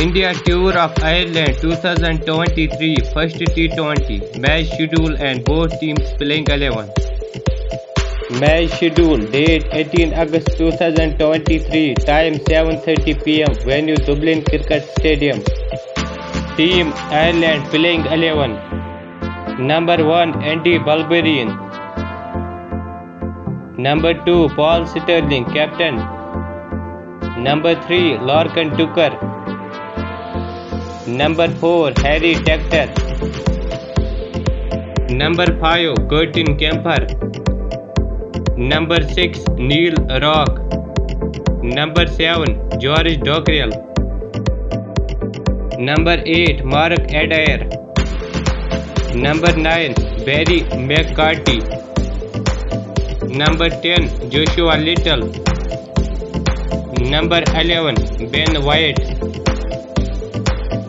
India Tour of Ireland 2023 First T20 Match schedule and both teams playing 11 Match schedule Date 18 August 2023 Time 7.30 pm Venue Dublin Cricket Stadium. Team Ireland playing 11 Number 1 Andy Balbirnie Number 2 Paul Stirling Captain. Number 3 Lorcan Tucker Number 4 Harry Tector. Number 5 Curtis Campher. Number 6 Neil Rock. Number 7 George Dockrell. Number 8 Mark Adair. Number 9 Barry McCarthy. Number 10 Joshua Little. Number 11 Ben White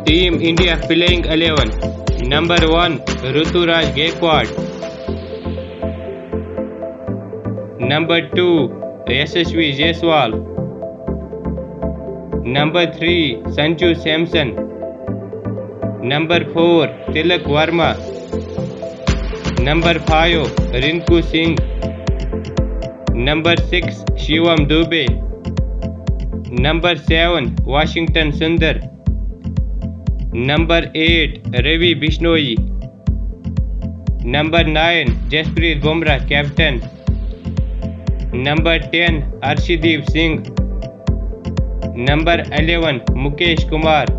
team India playing 11 number one Ruturaj Gaikwad number two Yashasvi Jaiswal number three Sanju Samson number four Tilak Varma number five Rinku Singh number six Shivam Dube number seven Washington Sundar number eight Ravi Bishnoi number nine Jasprit Bumrah captain number ten Harshdeep Singh number eleven Mukesh Kumar